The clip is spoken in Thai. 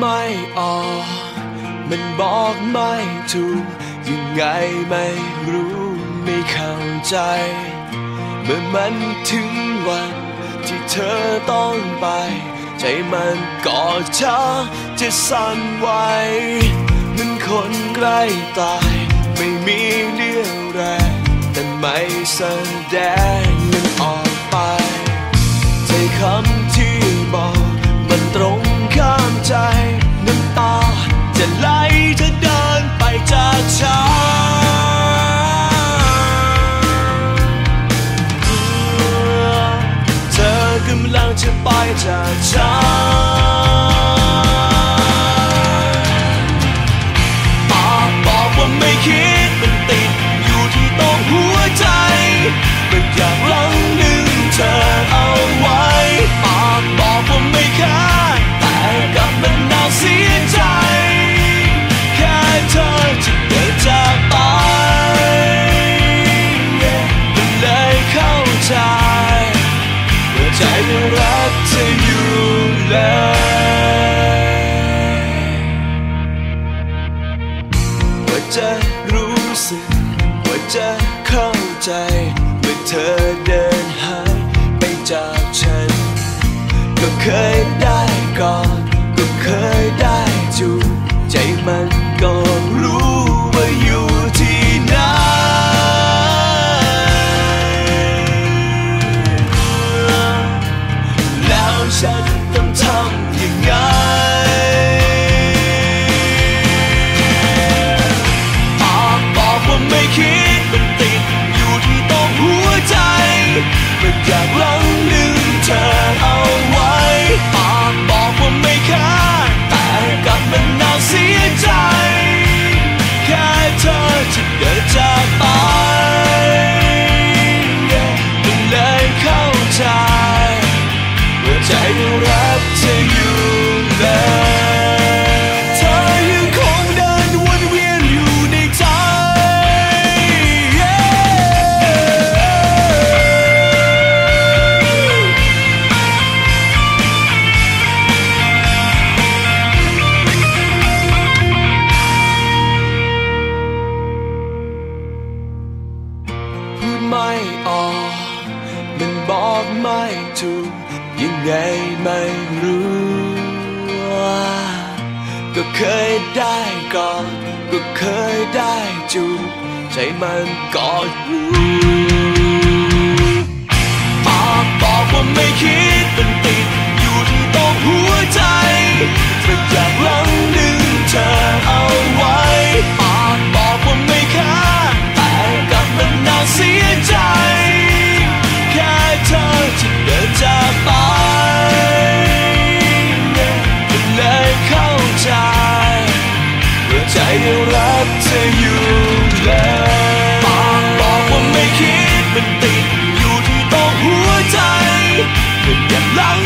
ไม่ออก มันบอกไม่ถูก ยังไงไม่รู้ไม่เข้าใจ เมื่อมันถึงวันที่เธอต้องไป ใจมันก็ช้าจะสั่นไหวเหมันคนใกล้ตาย ไม่มีเรี่ยวแรงแต่ไม่แสดงมันออกำลังจ ใจยังรักเธออยู่เลยว่าจะรู้สึกว่าจะเข้าใจเมื่อเธอเดินหา บอกไม่ถูกยังไงไม่รู้ ก็เคยได้กอดก็เคยได้จูบใจมันก็รู้ ใจรักเธออยู่แล้วปากบอกว่าไม่คิดมันติดอยู่ที่ตรงหัวใจเป็นอย่าหลัง